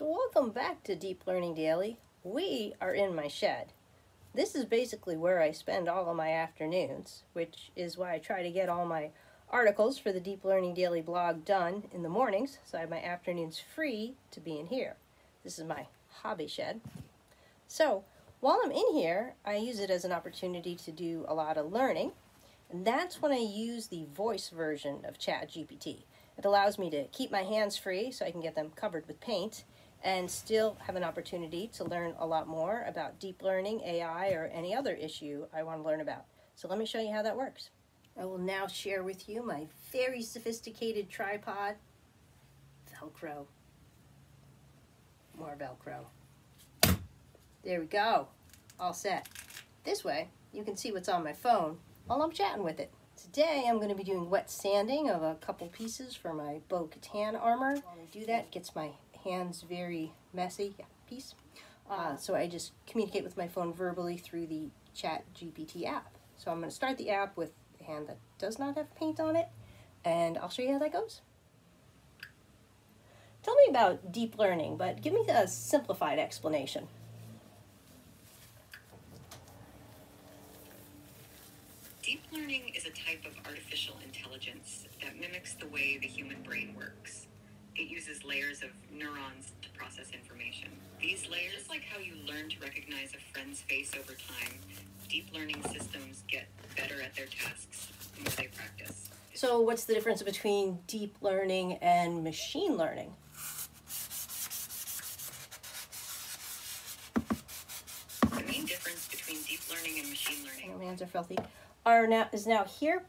So welcome back to Deep Learning Daily. We are in my shed. This is basically where I spend all of my afternoons, which is why I try to get all my articles for the Deep Learning Daily blog done in the mornings, so I have my afternoons free to be in here. This is my hobby shed. So while I'm in here, I use it as an opportunity to do a lot of learning, and that's when I use the voice version of ChatGPT. It allows me to keep my hands free so I can get them covered with paint and still have an opportunity to learn a lot more about deep learning, AI, or any other issue I want to learn about. So let me show you how that works. I will now share with you my very sophisticated tripod, Velcro. More Velcro. There we go. All set. This way, you can see what's on my phone while I'm chatting with it. Today I'm going to be doing wet sanding of a couple pieces for my Bo Katan armor. Do that, gets my hands very messy. Yeah, peace. Uh, so I just communicate with my phone verbally through the Chat GPT app. So I'm going to start the app with a hand that does not have paint on it, and I'll show you how that goes. Tell me about deep learning, but give me a simplified explanation. Deep learning is a type of artificial intelligence that mimics the way the human brain works. It uses layers of neurons to process information. These layers, just like how you learn to recognize a friend's face over time, deep learning systems get better at their tasks the more they practice. So what's the difference between deep learning and machine learning? The main difference between deep learning and machine learning. Oh, my hands are filthy. Are now is now here,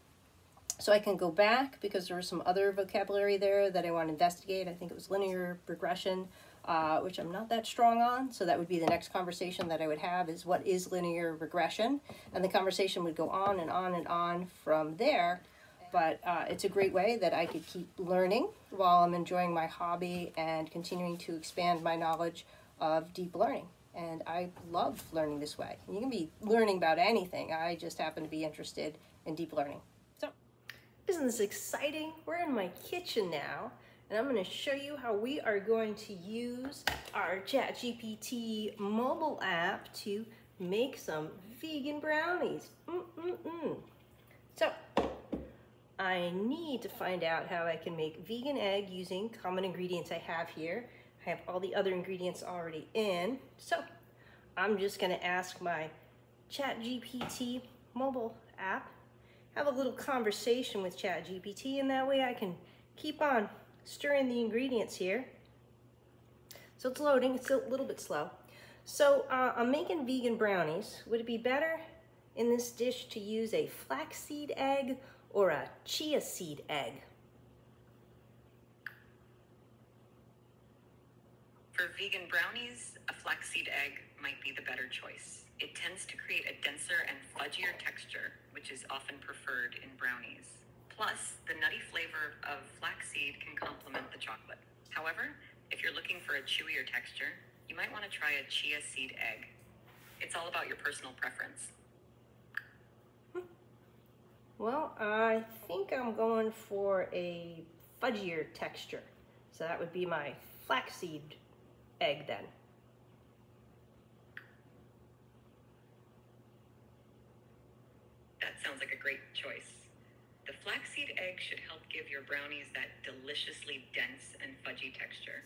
so I can go back because there was some other vocabulary there that I want to investigate. I think it was linear regression, uh, which I'm not that strong on. So that would be the next conversation that I would have is what is linear regression, and the conversation would go on and on and on from there. But uh, it's a great way that I could keep learning while I'm enjoying my hobby and continuing to expand my knowledge of deep learning and I love learning this way. You can be learning about anything. I just happen to be interested in deep learning. Isn't this exciting? We're in my kitchen now, and I'm going to show you how we are going to use our ChatGPT mobile app to make some vegan brownies. Mm-mm-mm. So, I need to find out how I can make vegan egg using common ingredients I have here. I have all the other ingredients already in. So I'm just gonna ask my ChatGPT mobile app, have a little conversation with ChatGPT and that way I can keep on stirring the ingredients here. So it's loading, it's a little bit slow. So uh, I'm making vegan brownies. Would it be better in this dish to use a flaxseed egg or a chia seed egg? For vegan brownies, a flaxseed egg might be the better choice. It tends to create a denser and fudgier texture, which is often preferred in brownies. Plus, the nutty flavor of flaxseed can complement the chocolate. However, if you're looking for a chewier texture, you might want to try a chia seed egg. It's all about your personal preference. Well, I think I'm going for a fudgier texture. So that would be my flaxseed egg then. That sounds like a great choice. The flaxseed egg should help give your brownies that deliciously dense and fudgy texture.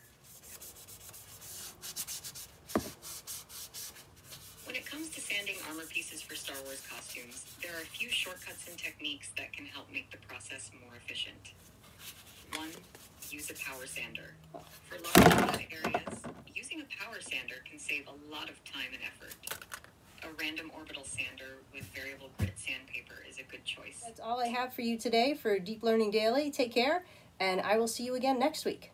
When it comes to sanding armor pieces for Star Wars costumes, there are a few shortcuts and techniques that can help make the process more efficient. One, use a power sander. For large areas, using a power sander can save a lot of time and effort. A random orbital sander with variable grit sandpaper is a good choice. That's all I have for you today for Deep Learning Daily. Take care, and I will see you again next week.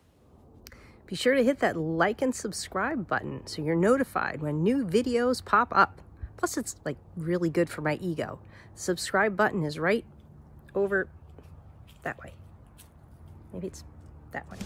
Be sure to hit that like and subscribe button so you're notified when new videos pop up. Plus, it's like really good for my ego. Subscribe button is right over that way. Maybe it's that way.